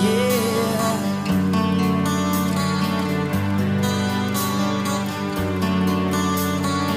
Yeah.